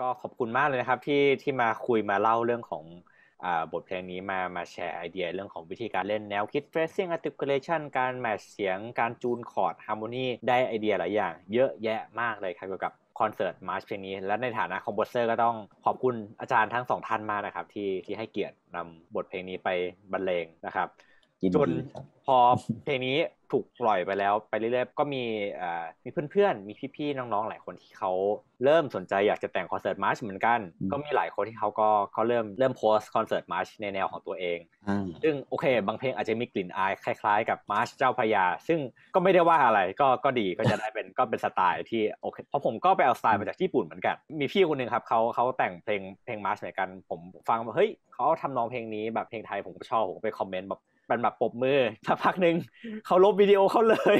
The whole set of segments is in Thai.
ก็ขอบคุณมากเลยนะครับที่ที่มาคุยมาเล่าเรื่องของบทเพลงนี้มามาแชร์ไอเดียเรื่องของวิธีการเล่นแนวคิด phrasing articulation การ match เสียงการจูนคอร์ด harmony ได้ไอเดียหลายอย่าง เยอะแยะมากเลยครับเกี่ยวกับ concert march เพลงนี้ และในฐานะ composer ก็ต้องขอบคุณอาจารย์ทั้งสองท่านมากนะครับที่ที่ให้เกียรตินำบทเพลงนี้ไปบรรเลงนะครับ จนพอเพลงนี้ถูกปล่อยไปแล้วไปเรื่อยๆก็มีมีเพื่อนๆ มีพี่ๆ น้องๆ หลายคนที่เขาเริ่มสนใจอยากจะแต่ง concert march เหมือนกัน ก็มีหลายคนที่เขาก็เขาเริ่มเริ่มโพสต์ concert march ในแนวของตัวเอง ซึ่งโอเค บางเพลงอาจจะมีกลิ่นอายคล้ายๆ กับมาร์ชเจ้าพระยา ซึ่งก็ไม่ได้ว่าอะไรก็ก็ดีก็จะได้เป็นก็เป็นสไตล์ที่โอเคเพราะผมก็ไปเอาสไตล์มาจากญี่ปุ่นเหมือนกัน มีพี่คนหนึ่งครับเขาเขาแต่งเพลงเพลงมาร์ชเหมือนกัน ผมฟังว่าเฮ้ยเขาทำนองเพลงนี้แบบเพลงไทยผมก็ชอบผมไป comment แบบ มันแบบปบมือสักพักหนึ่งเขาลบวิดีโอเขาเลย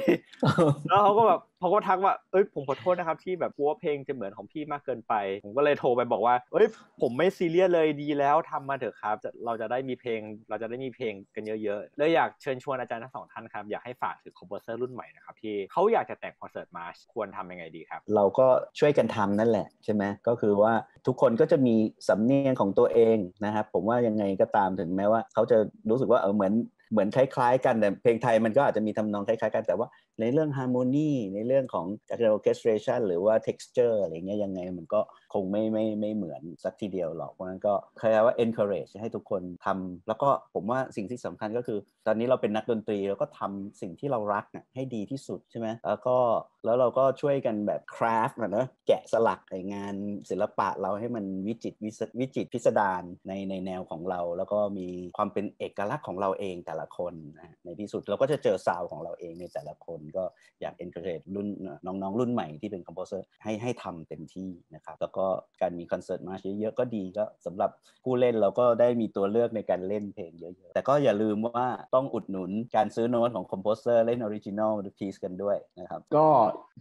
แล้วเขาก็แบบเขาก็ทักว่าเอ้ยผมขอโทษนะครับที่แบบกลัวเพลงจะเหมือนของพี่มากเกินไป ผมก็เลยโทรไปบอกว่าเอ้ยผมไม่ซีเรียสเลยดีแล้วทำมาเถอะครับ เราจะได้มีเพลง เราจะได้มีเพลงกันเยอะๆเลยอยากเชิญชวนอาจารย์ทั้งสองท่านครับอยากให้ฝากถึงคอมโพเซอร์รุ่นใหม่นะครับที่เขาอยากจะแต่งคอนเสิร์ตมาควรทำยังไงดีครับ เราก็ช่วยกันทำนั่นแหละใช่ไหมก็คือว่าทุกคนก็จะมีสำเนียงของตัวเองนะครับผมว่ายังไงก็ตามถึงแม้ว่าเขาจะรู้สึกว่าเออเหมือน เหมือนคล้ายๆ กันแต่เพลงไทยมันก็อาจจะมีทำนองคล้ายๆ กันแต่ว่าในเรื่องฮาร์โมนีในเรื่องของการโอเคสเ r ชันหรือว่า texture อะไรเงี้ยยังไงมันก็คงไม่ไม่ไม่เหมือนสักทีเดียวหรอกเพราะนั้นก็เคยว่า encourage ให้ทุกคนทำแล้วก็ผมว่าสิ่งที่สำคัญก็คือ ตอนนี้เราเป็นนักดนตรีแล้วก็ทำสิ่งที่เรารักให้ดีที่สุดใช่ไหมแล้วก็แล้วเราก็ช่วยกันแบบคราฟต์นะแกะสลักงานศิลปะเราให้มันวิจิตรวิจิตรพิสดารในในแนวของเรา แล้วก็มีความเป็นเอกลักษณ์ของเราเองแต่ละคนนะในที่สุดเราก็จะเจอซาวของเราเองในแต่ละคนก็อยาก encourage รุ่นน้องๆ รุ่นใหม่ที่เป็น composer ให้ให้ทำเต็มที่นะครับแล้วก็การมี concert march เยอะๆก็ดีก็สำหรับผู้เล่นเราก็ได้มีตัวเลือกในการเล่นเพลงเยอะๆ แต่ก็อย่าลืมว่าต้องอุดหนุนการซื้อโน้ตของ composer เล่น original piece กันด้วยนะครับก็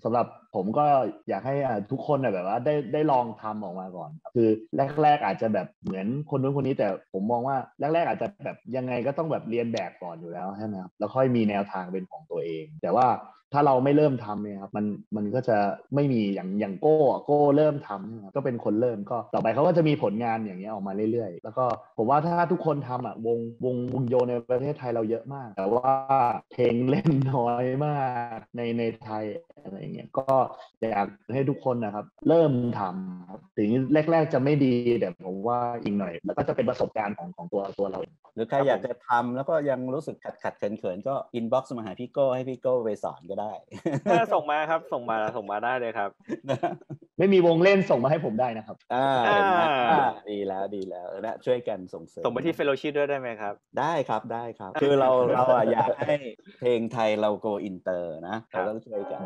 สำหรับผมก็อยากให้ทุกคนแบบว่าได้ได้ลองทำออกมาก่อน คือแรก ๆ อาจจะแบบเหมือนคนนู้นคนนี้แต่ผมมองว่าแรก ๆ อาจจะแบบยังไงก็ต้องแบบเรียนแบบก่อนอยู่แล้วใช่ไหมครับแล้วค่อยมีแนวทางเป็นของตัวเอง แต่ว่า ถ้าเราไม่เริ่มทำเนี่ยครับมันมันก็จะไม่มีอย่างอย่างโก้โก้เริ่มทำก็เป็นคนเริ่มก็ต่อไปเขาก็จะมีผลงานอย่างเงี้ยออกมาเรื่อยๆ แล้วก็ผมว่าถ้าทุกคนทำอะวงวงวงโยในประเทศไทยเราเยอะมาก แต่ว่าเพลงเล่นน้อยมากในในไทยอะไรเงี้ยก็อยากให้ทุกคนนะครับ เริ่มทำถึงแรก ๆ จะไม่ดีแต่ผมว่าอีกหน่อยแล้วก็จะเป็นประสบการณ์ของของตัวตัวเรา หรือใครอยากจะทำแล้วก็ยังรู้สึกขัดขัดเขินเขินก็ inbox มาหาพี่โก้ให้พี่โก้ไปสอนก็ได้ส่งมาครับ ส่งมาส่งมาได้เลยครับ ไม่มีวงเล่นส่งมาให้ผมได้นะครับอ่าดีแล้วดีแล้วนะช่วยกันส่งเสริมส่งไปที่ fellowship ด้วยได้ไหมครับ ได้ครับได้ครับ คือเราเราอยากให้เพลงไทยเรา go inter นะเราต้องช่วยกัน